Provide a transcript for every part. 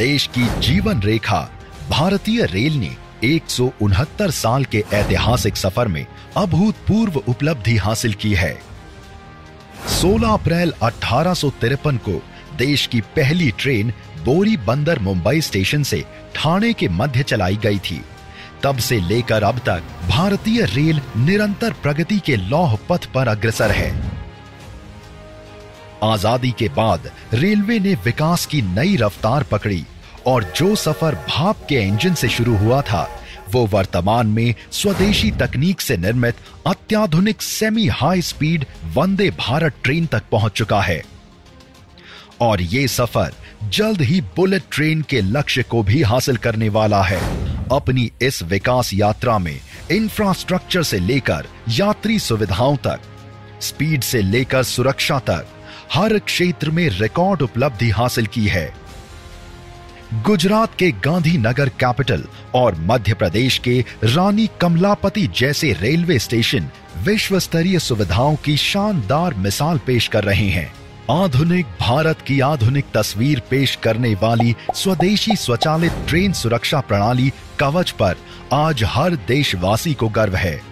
देश की जीवन रेखा, भारतीय रेल ने एक सौ उनहत्तर साल के ऐतिहासिक सफ़र में अभूतपूर्व उपलब्धि हासिल की है। 16 अप्रैल अठारह सौ तिरपन को देश की पहली ट्रेन बोरी बंदर मुंबई स्टेशन से ठाणे के मध्य चलाई गई थी। तब से लेकर अब तक भारतीय रेल निरंतर प्रगति के लौह पथ पर अग्रसर है। आज़ादी के बाद रेलवे ने विकास की नई रफ्तार पकड़ी। और जो सफ़र भाप के इंजन से शुरू हुआ था, वो वर्तमान में स्वदेशी तकनीक से निर्मित अत्याधुनिक semi high speed Vande Bharat train तक पहुँच चुका है। और ये सफ़र जल्द ही बुलेट ट्रेन के लक्ष्य को भी हासिल करने वाला है। अपनी इस विकास यात्रा में इंफ्रास्ट्रक्चर से लेकर यात्री सुविधाओं तक स्पीड से लेकर सुरक्षा तक, हर क्षेत्र में रिकॉर्ड उपलब्धि हासिल की है। गुजरात के गांधीनगर कैपिटल और मध्य प्रदेश के रानी कमलापति जैसे रेलवे स्टेशन विश्व स्तरीय सुविधाओं की शानदार मिसाल पेश कर रहे हैं। आधुनिक भारत की आधुनिक तस्वीर पेश करने वाली स्वदेशी स्वचालित ट्रेन सुरक्षा प्रणाली कवच पर आज हर देशवासी को गर्व है।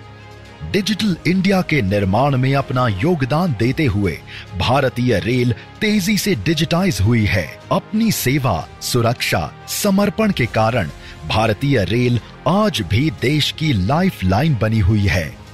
डिजिटल इंडिया के निर्माण में अपना योगदान देते हुए भारतीय रेल तेज़ी से डिजिटाइज हुई है। अपनी सेवा, सुरक्षा, समर्पण के कारण भारतीय रेल आज भी देश की लाइफ लाइन बनी हुई है।